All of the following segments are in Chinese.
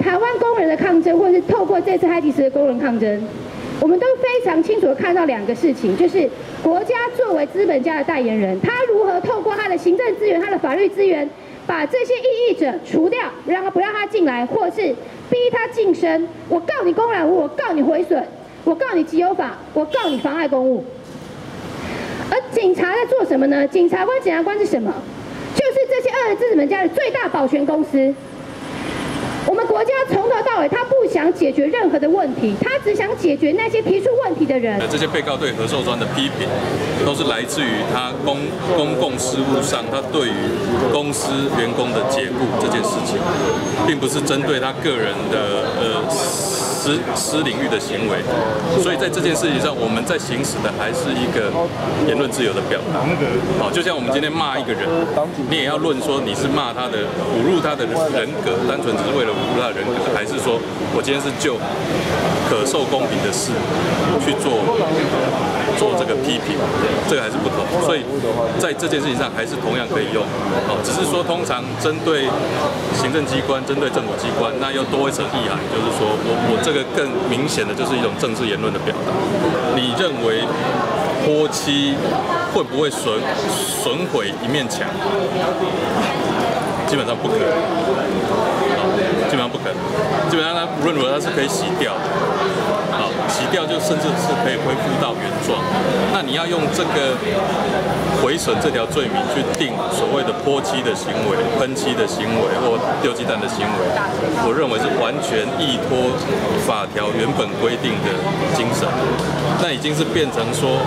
台湾工人的抗争，或是透过这次海迪斯的工人抗争，我们都非常清楚的看到两个事情，就是国家作为资本家的代言人，他如何透过他的行政资源、他的法律资源，把这些异议者除掉，让他不让他进来，或是逼他晋升。我告你公然侮辱，我告你毁损，我告你极有法，我告你妨碍公务。而警察在做什么呢？警察官、检察官是什么？就是这些恶人资本家的最大保全公司。我们国家从头到尾，他不想解决任何的问题，他只想解决那些提出问题的人。这些被告对何寿专的批评，都是来自于他公公共事务上，他对于公司员工的解雇这件事情，并不是针对他个人的呃。私私领域的行为，所以在这件事情上，我们在行使的还是一个言论自由的表达。好，就像我们今天骂一个人，你也要论说你是骂他的侮辱他的人格，单纯只是为了侮辱他的人格，还是说我今天是就可受公平的事去做做这个批评，这个还是不同。所以在这件事情上，还是同样可以用。好，只是说通常针对行政机关、针对政府机关，那又多一层意涵，就是说我我这个。更明显的就是一种政治言论的表达。你认为泼漆会不会损损毁一面墙？基本上不可能，不可能。基本上它无论如何它是可以洗掉。好，洗掉就甚至是可以恢复到原状。那你要用这个毁损这条罪名去定所谓的泼漆的行为、喷漆的行为或丢鸡蛋的行为，我认为是完全依托法条原本规定的精神。那已经是变成说，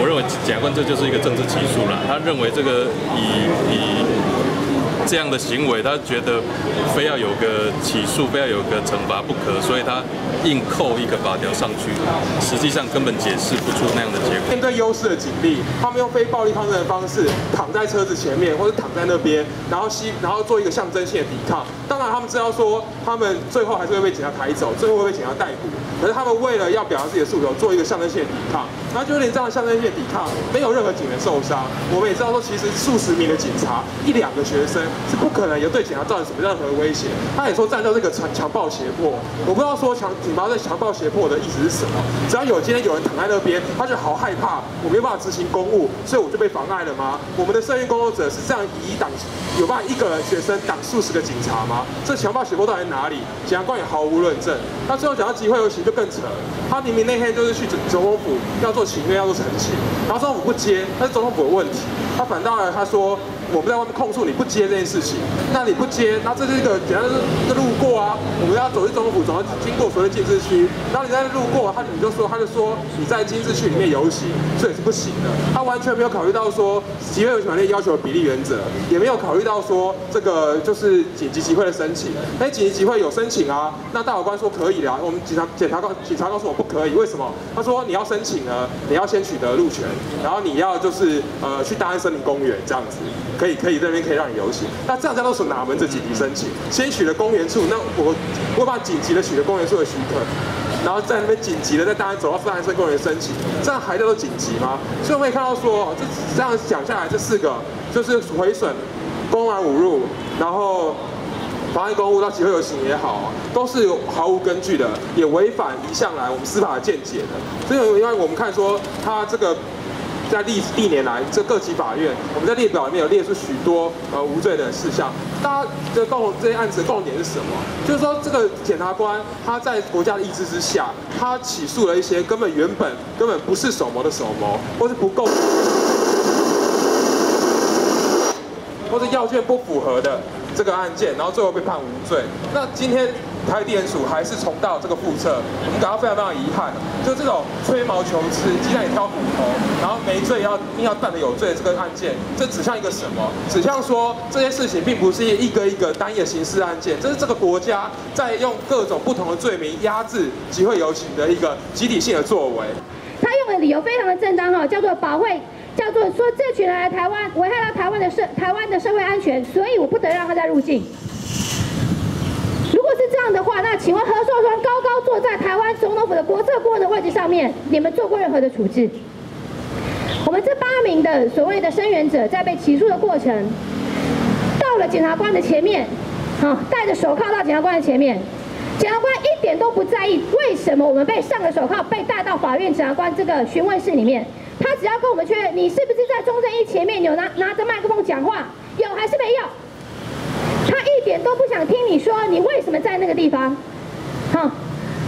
我认为检察官这就是一个政治起诉了。他认为这个以以。这样的行为，他觉得非要有个起诉，非要有个惩罚不可，所以他硬扣一个法条上去，实际上根本解释不出那样的结果。面对优势的警力，他们用非暴力抗争的方式，躺在车子前面或者躺在那边，然后吸，然后做一个象征性的抵抗。当然，他们知道说，他们最后还是会被警察抬走，最后会被警察逮捕。可是他们为了要表达自己的诉求，做一个象征性的抵抗，然后就连这样的象征性的抵抗，没有任何警员受伤。我们也知道说，其实数十名的警察，一两个学生。是不可能有对警察造成什么任何威胁。他也说站到这个强强暴胁迫，我不知道说强警察在强暴胁迫的意思是什么。只要有今天有人躺在那边，他就好害怕，我没有办法执行公务，所以我就被妨碍了吗？我们的社运工作者是这样以挡，有办法一个学生挡数十个警察吗？这强暴胁迫到底在哪里？检察官也毫无论证。他最后讲到集会游行就更扯，他明明那天就是去总统府要做做情愿要做澄清，然后政府不接，那是总统府的问题。他反倒来他说。我们在外面控诉你不接这件事情，那你不接，那这是一个简单的路过啊。我们要走进总统府，总要经过所谓的禁制区。然后你在路过，他你就说，他就说你在禁制区里面游行，这也是不行的。他完全没有考虑到说集会游行权利要求比例原则，也没有考虑到说这个就是紧急集会的申请。哎，紧急集会有申请啊，那大法官说可以的，我们警察检察告警察告诉我不可以，为什么？他说你要申请呢，你要先取得路权，然后你要就是呃去大安森林公园这样子。可以可以，这边可以让你游行。那这样叫做是哪门子紧急申请？先取了公园处，那我我把紧急的取了公园处的许可，然后在那边紧急的在大安走到大安森公园申请，这样还叫做紧急吗？所以我们可以看到说，这这样讲下来，这四个就是毁损、公然侮辱，然后妨碍公务到集会游行也好，都是毫无根据的，也违反一向来我们司法的见解的。所以因为我们看说他这个。在历历年来，这各级法院，我们在列表里面有列出许多呃无罪的事项。大家的共同这些案子的共同点是什么？就是说，这个检察官他在国家的意志之下，他起诉了一些根本原本根本不是首谋的首谋，或是不够，或者要件不符合的这个案件，然后最后被判无罪。那今天。台地检署还是重蹈这个覆辙，我们感到非常非常遗憾。就这种吹毛求疵、鸡蛋里挑骨头，然后没罪要硬要办的有罪的这个案件，这指向一个什么？指向说这些事情并不是一个一个单一的刑事案件，这是这个国家在用各种不同的罪名压制集会游行的一个集体性的作为。他用的理由非常的正当哈，叫做保卫，叫做说这群人来台湾危害到台湾的社台湾的社会安全，所以我不得让他再入境。请问何硕川高高坐在台湾总统府的国策顾问的位置上面，你们做过任何的处置？我们这八名的所谓的声援者，在被起诉的过程，到了检察官的前面，好，戴着手铐到检察官的前面，检察官一点都不在意为什么我们被上了手铐，被带到法院检察官这个询问室里面，他只要跟我们确认你是不是在中正一前面有拿拿着麦克风讲话，有还是没有？一点都不想听你说你为什么在那个地方，好，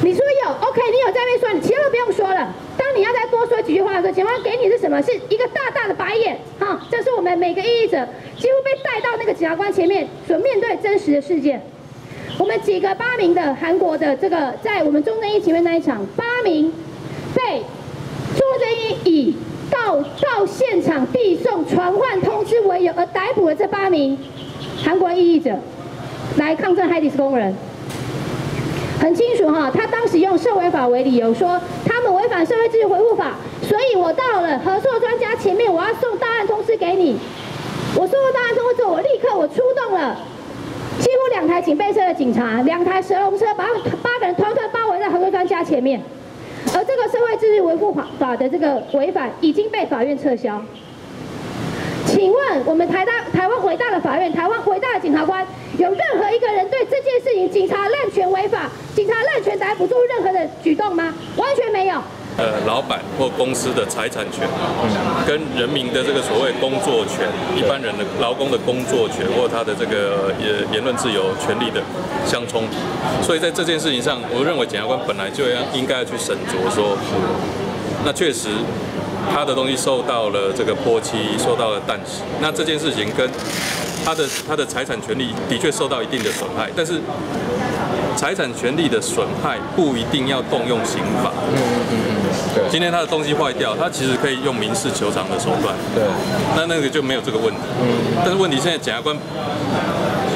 你说有，OK，你有在那边说，你其他都不用说了。当你要再多说几句话的时候，检方给你是什么？是一个大大的白眼，哈，这是我们每个异议者几乎被带到那个检察官前面所面对真实的事件。我们几个八名的韩国的这个在我们中正一前面那一场，八名被中正一以到到现场递送传唤通知为由而逮捕了这八名韩国异议者来抗争海底斯工人。很清楚哈，他当时用社会法为理由说他们违反社会秩序维护法，所以我到了合作专家前面，我要送档案通知给你。我送了档案通知之后，我立刻我出动了几乎两台警备车的警察，两台蛇龙车，把八个人团团包围在合作专家前面。而这个社会秩序维护法法的这个违反已经被法院撤销。请问我们台大台湾伟大的法院，台湾伟大的检察官，有任何一个人对这件事情警察滥权违法、警察滥权逮捕做任何的举动吗？完全没有。呃，老板或公司的财产权，跟人民的这个所谓工作权，一般人的劳工的工作权或他的这个言言论自由权利的相冲，所以在这件事情上，我认为检察官本来就要应该要去审酌说，那确实他的东西受到了这个波及，受到了弹袭，那这件事情跟他的他的财产权利的确受到一定的损害，但是。财产权利的损害不一定要动用刑法。嗯嗯嗯，对。今天他的东西坏掉，他其实可以用民事求偿的手段。对。那那个就没有这个问题。嗯。但是问题现在检察官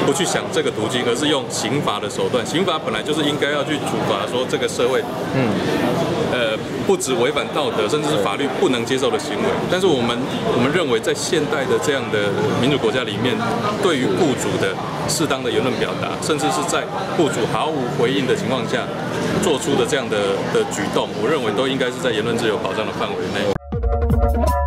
不去想这个途径，而是用刑法的手段。刑法本来就是应该要去处罚说这个社会，嗯，呃，不止违反道德，甚至是法律不能接受的行为。但是我们我们认为，在现代的这样的民主国家里面，对于雇主的适当的言论表达，甚至是在雇主毫无回应的情况下做出的这样的的举动，我认为都应该是在言论自由保障的范围内。